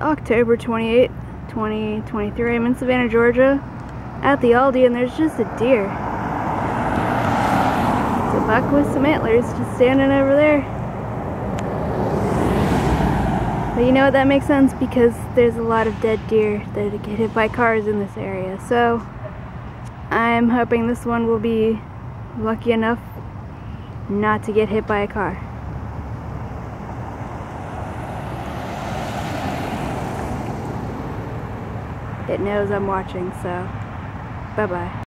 October 28, 2023. I'm in Savannah, Georgia at the Aldi and there's just a deer. It's a buck with some antlers just standing over there. But you know what, that makes sense because there's a lot of dead deer that get hit by cars in this area. So I'm hoping this one will be lucky enough not to get hit by a car. It knows I'm watching, so bye-bye.